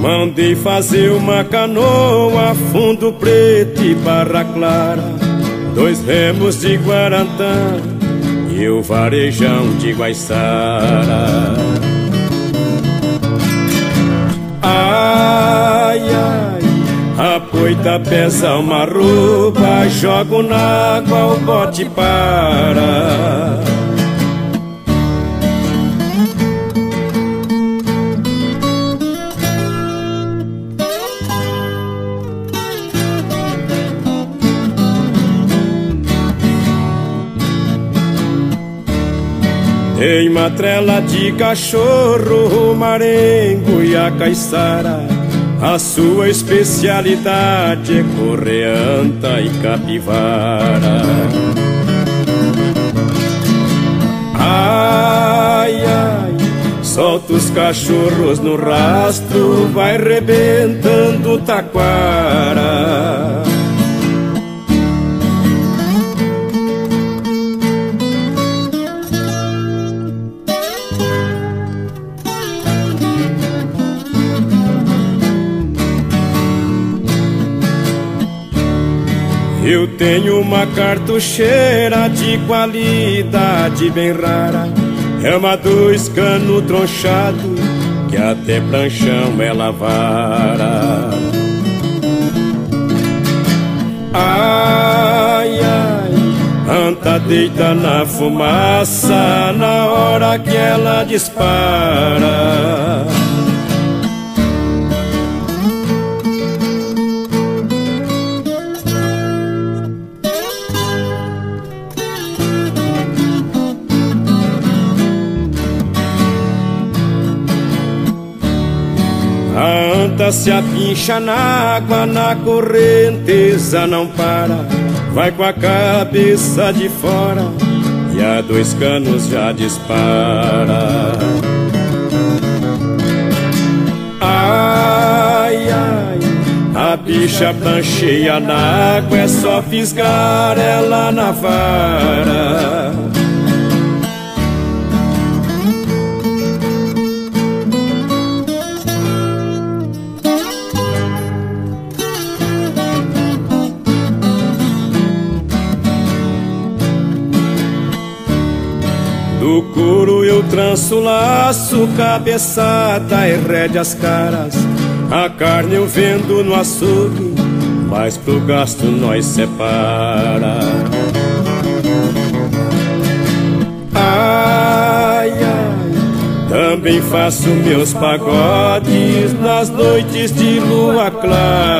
Mandei fazer uma canoa, fundo preto e barra clara, dois remos de Guarantã e o varejão de Guaiçara. Ai, ai, a poita pesa uma roupa, jogo na água, o bote para. Tem matrela de cachorro, marengo e a caiçara A sua especialidade é correanta e capivara. Ai, ai, solta os cachorros no rastro Vai rebentando taquara Eu tenho uma cartucheira de qualidade bem rara. É uma dois cano tronchado que até pranchão é lavara. Ai, ai, anta deita na fumaça na hora que ela dispara Anta se apincha na água, na correnteza não para. Vai com a cabeça de fora e a dois canos já dispara. Ai, ai, a bicha plancheia na água, é só fisgar ela na vara. Do couro eu tranço laço, cabeçada e rédeas caras. A carne eu vendo no açougue, mas pro gasto nós separa. Ai, ai, também faço meus pagodes nas noites de lua clara.